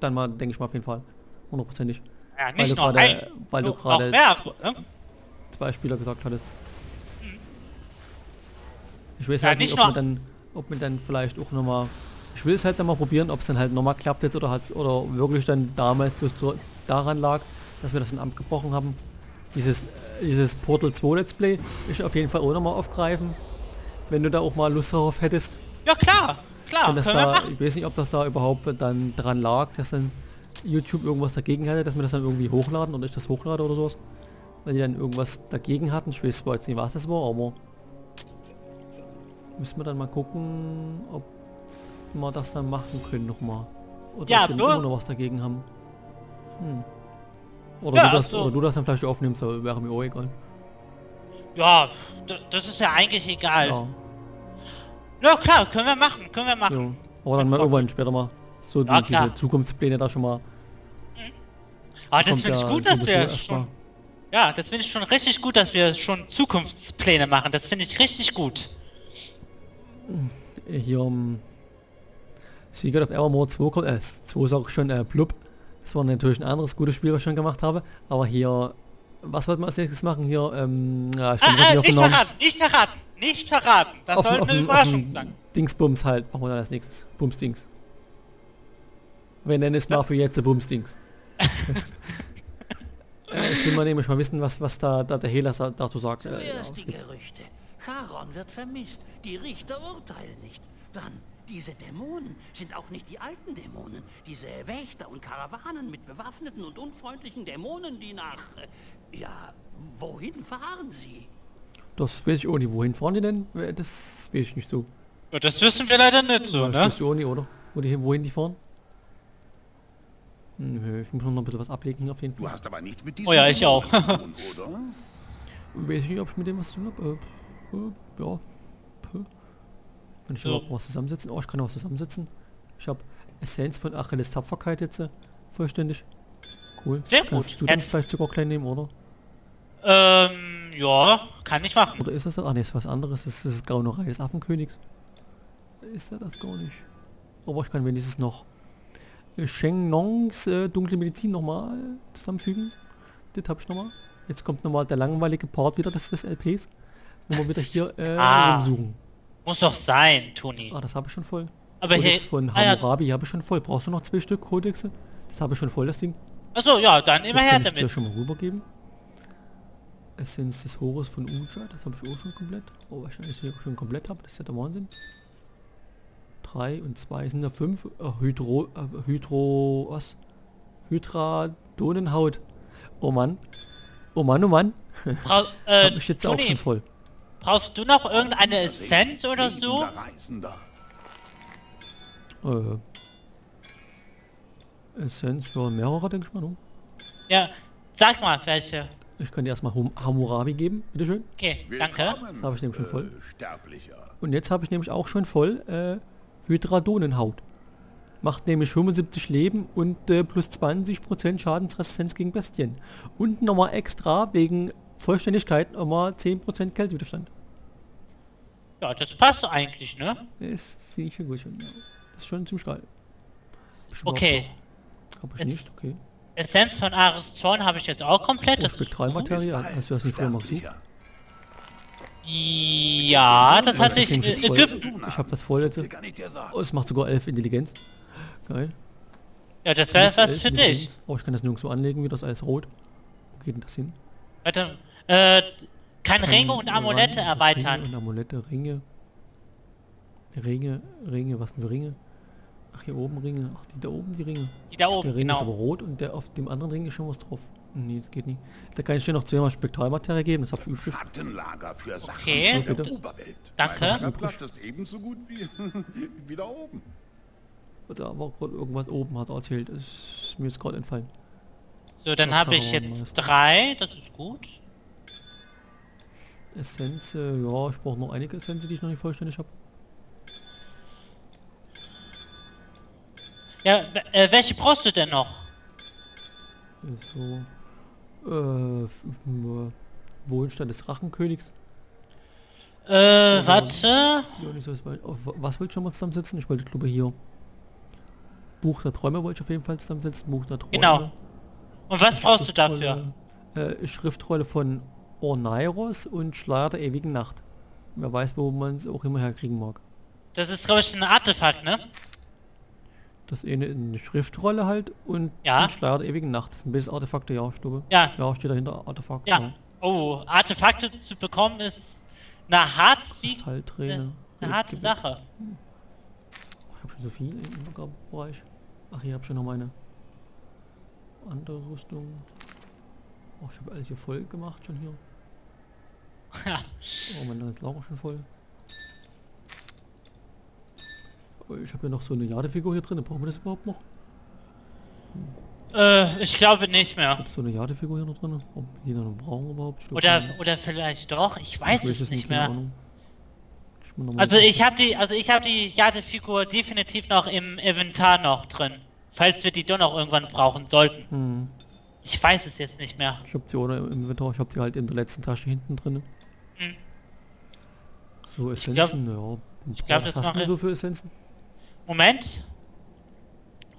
dann mal, denke ich mal auf jeden Fall. Hundertprozentig. Ja, Weil nicht du nur gerade, weil du gerade zwei, ne? zwei Spieler gesagt hattest. Ich weiß Ja, halt nicht, ob man dann, ob man dann vielleicht auch nochmal, ich will es halt nochmal probieren, ob es dann halt nochmal klappt jetzt oder hat oder wirklich dann damals bloß daran lag, dass wir das dann abgebrochen haben. Dieses, äh, dieses Portal 2 Let's Play ist auf jeden Fall auch nochmal aufgreifen, wenn du da auch mal Lust darauf hättest. Ja klar, klar, das da, ich weiß nicht, ob das da überhaupt dann dran lag, dass dann YouTube irgendwas dagegen hatte, dass wir das dann irgendwie hochladen oder ich das hochlade oder sowas. Wenn die dann irgendwas dagegen hatten, ich weiß jetzt nicht, was das war, aber müssen wir dann mal gucken, ob wir das dann machen können nochmal. Oder Ja, ob die immer noch was dagegen haben. Hm. Oder, Ja, du das, also- oder du das dann vielleicht aufnimmst, aber wäre mir auch egal. Ja, das ist ja eigentlich egal. Ja, Ja, klar, können wir machen, können wir machen. ja. Aber dann mal irgendwann später mal. So Ja, die, diese Zukunftspläne da schon mal. Aber das kommt finde ich ja gut, dass wir schon... Ja, das finde ich schon richtig gut, dass wir schon Zukunftspläne machen. Das finde ich richtig gut. hier um Secret of Evermore 2 kommt, äh, 2 sag ich schon, äh, Blub. Das war natürlich ein anderes gutes Spiel, was ich schon gemacht habe. Aber hier, was wollten wir als nächstes machen? Hier, ähm, ja, ich Ah, bin ah, nicht verraten, nicht verraten, nicht verraten. Das Auf, soll auf, eine Überraschung sein. Dingsbums halt, machen wir dann als nächstes. Bumsdings. Wir nennen es mal für jetzt Bumsdings. äh, ich will mal nämlich mal wissen, was, was da, da der Hehler dazu sagt. Äh, Zuerst die? Gerüchte. Charon wird vermisst. Die Richter urteilen nicht. Dann, diese Dämonen sind auch nicht die alten Dämonen. Diese Wächter und Karawanen mit bewaffneten und unfreundlichen Dämonen, die nach... Ja, wohin fahren sie? das weiß ich auch nicht. Wohin fahren die denn? Äh, Das weiß ich nicht so. Ja, das wissen wir leider nicht so, das ne? du auch nicht, oder? Wo die, wohin die fahren? Nö, ich muss noch ein bisschen was ablegen auf jeden Du Fall. hast aber nichts mit diesem Oh ja, ich auch. Weiß ich nicht, ob ich mit dem was zu tun habe. Äh, äh, ja. Kann ich So. überhaupt was zusammensetzen? Oh, ich kann noch was zusammensetzen. Ich habe Essenz von Achilles Tapferkeit jetzt äh, vollständig. Cool. Sehr Kannst gut. du dann vielleicht sogar klein nehmen, oder? Ähm, ja, kann ich machen. Oder ist das? Ah ne, ist was anderes. Das ist Gaunerei des Affenkönigs. Ist er das gar nicht? Aber ich kann wenigstens noch äh, Sheng Nongs äh, dunkle Medizin nochmal zusammenfügen. Das habe ich nochmal. Jetzt kommt nochmal der langweilige Part wieder des, des LPs. Wo wir wieder hier äh, Ah. rumsuchen. Muss doch sein, Toni. Ah, das habe ich schon voll. Aber hier... Codex von Ah, ja. Hammurabi habe ich schon voll. Brauchst du noch zwei Stück Codexe? Das habe ich schon voll, das Ding. Achso, ja, dann immer Das her kann ich dir damit. schon mal rübergeben. Essenz des Horus von Uja, das habe ich auch schon komplett. Oh, wahrscheinlich hier schon komplett habe, das ist ja der Wahnsinn. 3 und 2 sind ja 5. Äh, Hydro, äh, Hydro, was? Hydradonenhaut. Oh Mann. Oh Mann, oh Mann. Brau äh, Hab ich jetzt auch Toni, schon voll. brauchst du noch irgendeine Essenz oder so? Äh, Essenz für mehrere, denke ich mal. Ne? Ja, sag mal welche. Ich kann dir erstmal Hum Hammurabi geben, bitteschön. Okay, danke. Das habe ich nämlich schon voll. Äh. Und jetzt habe ich nämlich auch schon voll äh, Hydradonenhaut. Macht nämlich 75 Leben und äh, plus 20% Schadensresistenz gegen Bestien. Und nochmal extra wegen Vollständigkeit nochmal 10% Kältewiderstand. Ja, das passt eigentlich, ne? Ist ziemlich gut schon. Ja. Das ist schon ziemlich geil. Okay. Habe ich Jetzt- nicht, okay. Essenz von Ares Zorn habe ich jetzt auch komplett. Oh, Das Ist hast du das nicht vorher mal gesucht? Ja, das hatte ich ich. Ich habe das sagen? Oh, es macht sogar 11 Intelligenz. Geil. Ja, das wäre was 11 für dich. Oh, ich kann das nirgendwo anlegen, wie das alles rot. Wo geht denn das hin? Warte, äh, kann Ringe und Amulette Ringe erweitern. Und Amulette, Ringe. Ringe, Ringe, was sind für Ringe? Ach, hier oben Ringe. Ach, die da oben, die Ringe. Die da oben, Der Ring ist aber genau. rot und der auf dem anderen Ring ist schon was drauf. Nee, das geht nicht. Da kann ich dir noch zweimal Spektralmaterie geben, das hab ich übrig. Schattenlager für Sachen Okay. der. Oberwelt. Danke. Lagerplatz ist ebenso gut wie, wie da oben. Da war gerade irgendwas oben, hat er erzählt. Das ist mir jetzt gerade entfallen. So, dann habe ich jetzt drei, das ist gut. Essenz, äh, ja, ich brauche noch einige Essenzen, die ich noch nicht vollständig habe. Ja, äh, welche brauchst du denn noch? So. Äh, Wohlstand des Drachenkönigs. Äh, warte. Dionysos, weil- oh, wa- was wollte ich schon mal zusammensetzen? Ich wollte glaube hier Buch der Träume wollte ich auf jeden Fall zusammensetzen. Buch der Träume. Genau. Und was brauchst du dafür? Schriftrolle, Äh, Schriftrolle von Ornairos und Schleier der ewigen Nacht. Wer weiß, wo man es auch immer herkriegen mag. Das ist, glaube ich, ein Artefakt, ne? Das eine eine Schriftrolle halt und Ja. ein Schleier der ewigen Nacht. Das sind beides Artefakte, ja, Stube. Ja. Ja, steht dahinter Artefakt. Ja. Oh, Artefakte zu bekommen ist eine hart Kristallträne. eine harte. Sache. Ich habe schon so viel im Bereich. Ach, hier habe ich schon noch meine andere Rüstung. Oh, ich habe alles hier voll gemacht schon hier. Oh, mein neues Lager schon voll. Oh, Ich habe ja noch so eine Jadefigur hier drin. Brauchen wir das überhaupt noch? Äh, ich glaube nicht mehr. Hab so eine Jadefigur hier noch drin. Ob die noch brauchen überhaupt? Ich Oder die- oder vielleicht doch, ich weiß es nicht mehr. Ich Also ich habe die, also ich habe die Jade-Figur definitiv noch im Inventar noch drin. Falls wir die doch noch irgendwann brauchen sollten. Hm. Ich weiß es jetzt nicht mehr. Ich habe die im Inventar. Ich habe die halt in der letzten Tasche hinten drin. Hm. So Essenzen, ja. ich glaub, Was das hast du so für Essenzen? Moment.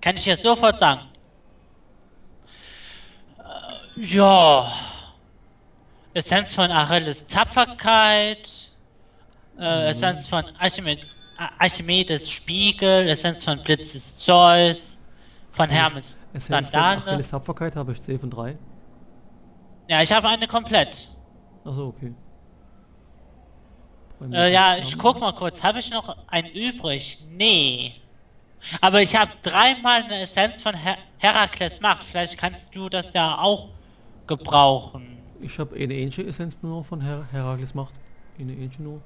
Kann ich jetzt sofort sagen. Äh, ja. Essenz von Achilles Tapferkeit. Äh, Essenz von Archimed A- Archimedes Spiegel. Essenz von Blitzes Zeus. Von Hermes Essenz von Sandale. Achilles Tapferkeit habe ich 10 von 3. Ja, ich habe eine komplett. Achso, okay. Äh, ja, ich guck mal kurz. Habe ich noch einen übrig? Nee. Aber ich habe dreimal eine Essenz von Her Herakles Macht. Vielleicht kannst du das ja auch gebrauchen. Ich habe eine ähnliche Essenz nur von Her Herakles Macht. Eine ähnliche nur.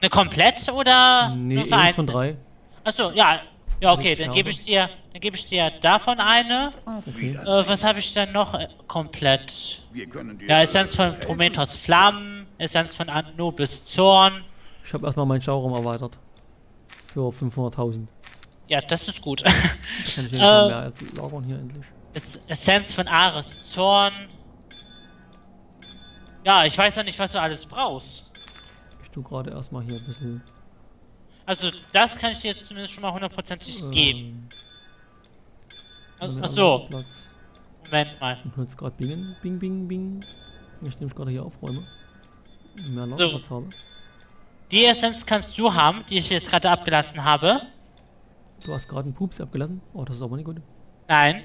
Eine komplett oder Nee, nur eins von drei. Achso, ja. Ja, okay, dann gebe ich dir, dann gebe ich dir davon eine. Okay. Äh, was habe ich denn noch äh, komplett? Wir können dir Ja, Essenz von. Prometheus Flammen, Essenz von Anubis Zorn. Ich habe erstmal meinen Schauraum erweitert. Für 500.000. Ja, das ist gut. Kann ich Äh. mehr lagern hier endlich. Es- Essenz von Ares Zorn. Ja, ich weiß ja nicht, was du alles brauchst. Ich tue gerade erstmal hier ein bisschen... Also das kann ich dir zumindest schon mal hundertprozentig geben. ähm, Ach- mehr Ach so, Platz. Moment mal. Ich muss gerade bingen. Bing, bing, bing. Ich nehme gerade hier aufräume. Mehr So. Lagerplatz habe. Die Essenz kannst du haben, die ich jetzt gerade abgelassen habe. Du hast gerade einen Pups abgelassen. Oh, das ist aber nicht gut. Nein.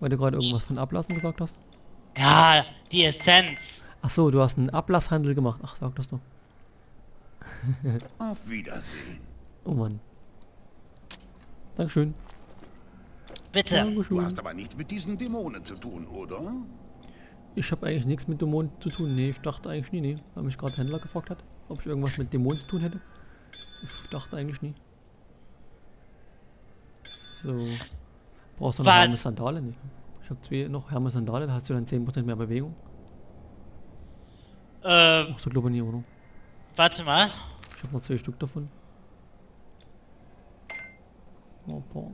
Weil du gerade irgendwas von Ablassen gesagt hast. Ja, die Essenz. Ach so, du hast einen Ablasshandel gemacht. Ach, sag das doch. Auf Wiedersehen. Oh Mann. Dankeschön. Bitte. Du Dankeschön. hast aber nichts mit diesen Dämonen zu tun, oder? Ich habe eigentlich nichts mit Dämonen zu tun. Nee, ich dachte eigentlich nie, nee. Weil mich gerade Händler gefragt hat, ob ich irgendwas mit Dämonen zu tun hätte. Ich dachte eigentlich nie. So. Brauchst du noch? Hermes Sandale? Nee. Ich habe zwei noch Hermes Sandale, da hast du dann 10% mehr Bewegung. Äh, Ach so, glaube ich nie, oder? warte mal. Ich habe noch zwei Stück davon. Ein paar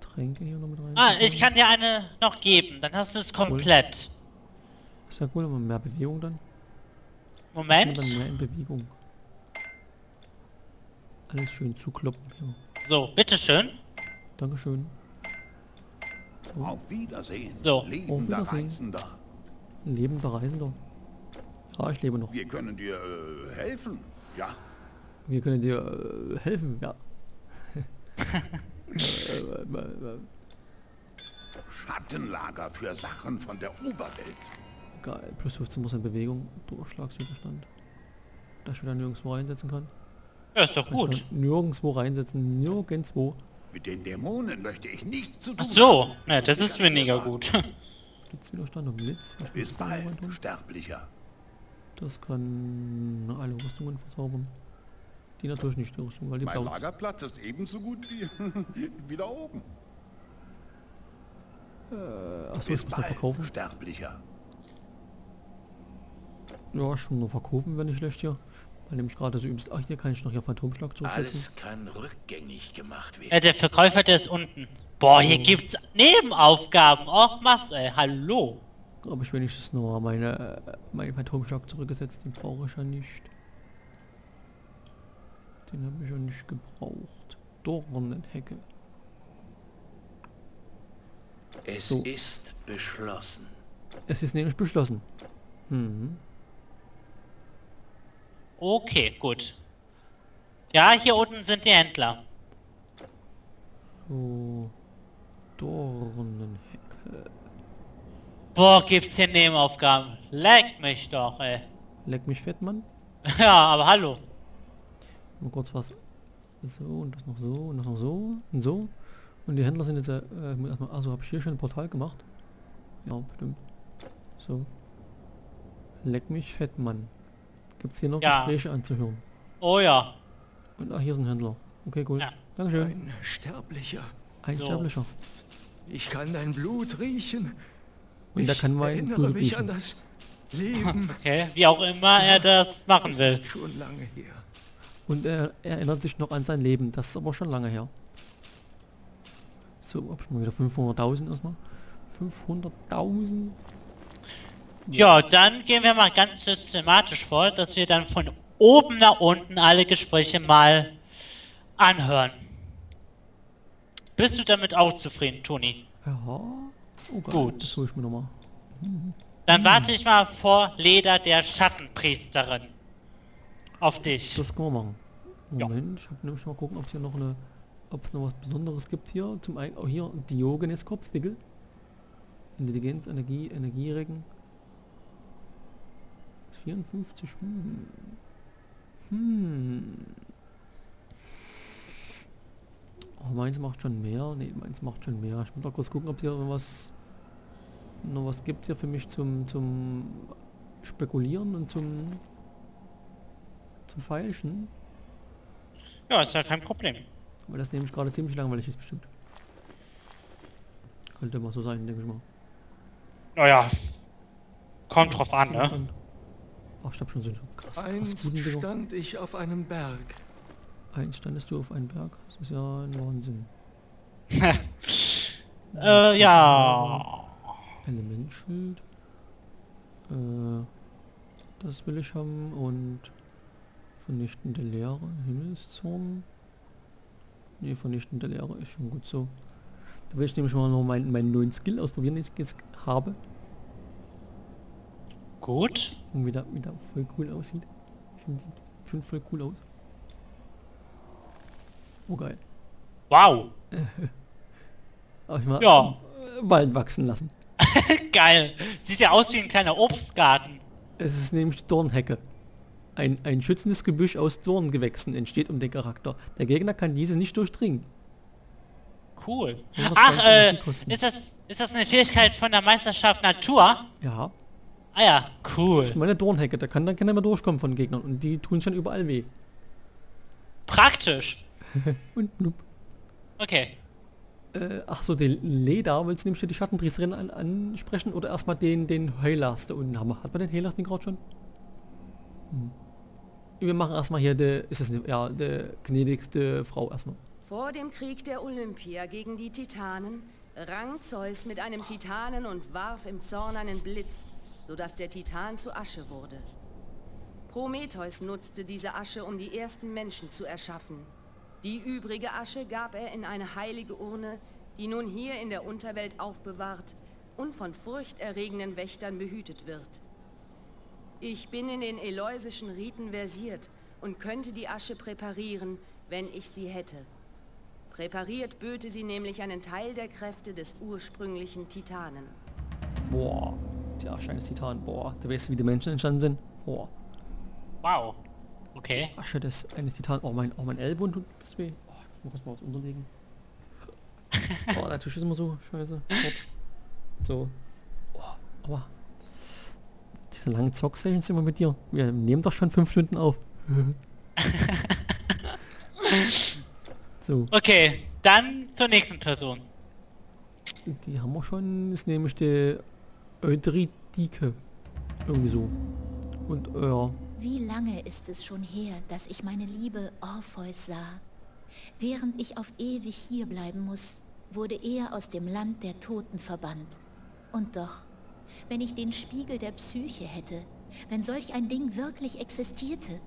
Tränke hier noch mit rein. Ah, ich kann dir eine noch geben. Dann hast du es komplett. Ist ja cool, aber mehr Bewegung dann. Ist Moment. Dann mehr in Bewegung. Alles schön zukloppen hier. So, bitteschön. Dankeschön. So, Auf Wiedersehen. So. Lebender Auf Wiedersehen. Reisender. lebender Reisender. Ja, ich lebe noch. Wir können dir äh, helfen. Ja. Wir können dir äh, helfen, ja. Äh, äh, äh, Schattenlager für Sachen von der Oberwelt. Geil, plus 15% Bewegung, Durchschlagswiderstand. Dass ich wieder nirgendwo reinsetzen kann. Ja, ist doch gut. Nirgendwo reinsetzen, nirgendwo. Mit den Dämonen möchte ich nichts zu tun Ach so, ne, das ist weniger gut. Gibt's Widerstand und Blitz? Bis bald, tun? Sterblicher. Das kann alle Rüstungen verzaubern. Die natürlich nicht, die Rüstung, weil die Mein blau ist. Lagerplatz ist ebenso gut wie, wie da oben. Äh, achso, ich muss noch bald, verkaufen. Sterblicher. Ja, schon noch verkaufen, wenn nicht schlecht hier. Weil nämlich gerade so übst. Ach, hier kann ich noch hier Phantomschlag zurücksetzen. Alles kann rückgängig gemacht werden. Ja, der Verkäufer, der ist unten. Boah, hier Oh. gibt's Nebenaufgaben. Och, mach's, ey. Hallo. Aber ich wenigstens noch meine, äh, meinen Phantomschlag zurückgesetzt. Den brauche ich ja nicht. Den habe ich ja nicht gebraucht. Dornenhecke. Es So. ist beschlossen. Es ist nämlich beschlossen. Mhm. Okay, gut. Ja, hier unten sind die Händler. So. Dornenhecke. Boah, gibt's hier Nebenaufgaben. Leck mich doch, ey. Leck mich fett, Mann. Ja, aber hallo. Mal kurz was. So und das noch so und das noch so und so. Und die Händler sind jetzt, äh, äh, erstmal, also habe ich hier schon ein Portal gemacht. Ja, bestimmt. So. Leck mich fett, Mann. Gibt's hier noch Ja. Gespräche anzuhören? Oh ja. Und ach, hier ist ein Händler. Okay, cool. Ja. Dankeschön. Ein Sterblicher. Ein So. Sterblicher. Ich kann dein Blut riechen. Und ich kann mein Blut mich riechen. an das Leben. Okay, wie auch immer er das machen Das will. ist schon lange her. Und er, er erinnert sich noch an sein Leben. Das ist aber schon lange her. So, hab ich mal wieder 500.000 erstmal. 500.000. Ja, dann gehen wir mal ganz systematisch vor, dass wir dann von oben nach unten alle Gespräche mal anhören. Bist du damit auch zufrieden, Toni? Ja. Oh Gott, Gut. das hol ich mir nochmal. Dann warte ich mal vor Leder der Schattenpriesterin. Auf dich. Das können wir machen. Ja. Moment, ich habe nämlich mal gucken, ob es hier noch eine, ob es noch was Besonderes gibt hier. Zum einen, oh hier, Diogenes Kopfwickel. Intelligenz, Energie, Energierecken. 54, hm. Hm. Oh, meins macht schon mehr. Ne, meins macht schon mehr. Ich muss doch kurz gucken, ob hier was noch was gibt hier für mich zum zum Spekulieren und zum zum Feilschen. Ja, ist ja kein Problem. Weil das nämlich gerade ziemlich langweilig ist bestimmt. Könnte mal so sein, denke ich mal. Naja, kommt drauf an, ne? Ach, ich hab schon so krass, krass Einst guten Dinger. stand ich auf einem Berg. Eins standest du auf einem Berg. Das ist ja ein Wahnsinn. Äh, ja. Elementschild. Äh, das will ich haben und vernichtende Leere, Himmelszorn. Ne, vernichtende Leere ist schon gut so. Da will ich nämlich mal noch meinen, meinen neuen Skill ausprobieren, den ich jetzt habe. Gut. Und wieder, wieder voll cool aussieht. Sieht schon voll cool aus. Oh geil. Wow. Mal Ja. bald wachsen lassen. Geil. Sieht ja aus wie ein kleiner Obstgarten. Es ist nämlich Dornhecke. Ein, ein schützendes Gebüsch aus Dorngewächsen entsteht um den Charakter. Der Gegner kann diese nicht durchdringen. Cool. 120 Ach, äh, ist das, ist das eine Fähigkeit von der Meisterschaft Natur? Ja, Ah ja, das cool. ist meine Dornhecke. Da kann dann keiner mehr durchkommen von Gegnern. Und die tun schon überall weh. Praktisch. Und blub. Okay. Äh, ach so, den Leder, willst du nämlich die Schattenpriesterin an, ansprechen oder erstmal den, den Heilers da unten haben wir? Hat man den Heilers den gerade schon? Hm. Wir machen erstmal hier de, ist das ne, ja, der gnädigste Frau erstmal. Vor dem Krieg der Olympia gegen die Titanen rang Zeus mit einem Titanen und warf im Zorn einen Blitz, sodass der Titan zu Asche wurde. Prometheus nutzte diese Asche, um die ersten Menschen zu erschaffen. Die übrige Asche gab er in eine heilige Urne, die nun hier in der Unterwelt aufbewahrt und von furchterregenden Wächtern behütet wird. Ich bin in den eleusischen Riten versiert und könnte die Asche präparieren, wenn ich sie hätte. Präpariert böte sie nämlich einen Teil der Kräfte des ursprünglichen Titanen. Boah, der Asche eines Titanen. Boah, du weißt, wie die Menschen entstanden sind. Boah, Wow. Okay. Asche des eines Titanen. Oh, mein, oh, mein Ellbogen tut das weh. Oh, ich muss mal was unterlegen. oh, der Tisch ist immer so scheiße. Fort. So. Oh, aua. Diese langen Zock-Sessions immer mit dir. Wir nehmen doch schon fünf Stunden auf. so, Okay, dann zur nächsten Person. die haben wir schon. Ist nämlich die Eudridike. Irgendwie so. Und äh, ja. Wie lange ist es schon her, dass ich meine liebe Orpheus sah? Während ich auf ewig hier bleiben muss, wurde er aus dem Land der Toten verbannt. Und doch, wenn ich den Spiegel der Psyche hätte, wenn solch ein Ding wirklich existierte,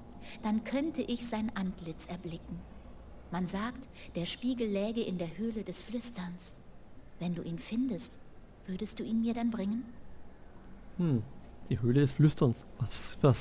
dann könnte ich sein Antlitz erblicken. Man sagt, der Spiegel läge in der Höhle des Flüsterns. Wenn du ihn findest, Würdest du ihn mir dann bringen? Hm, die Höhle des Flüsterns. Was, was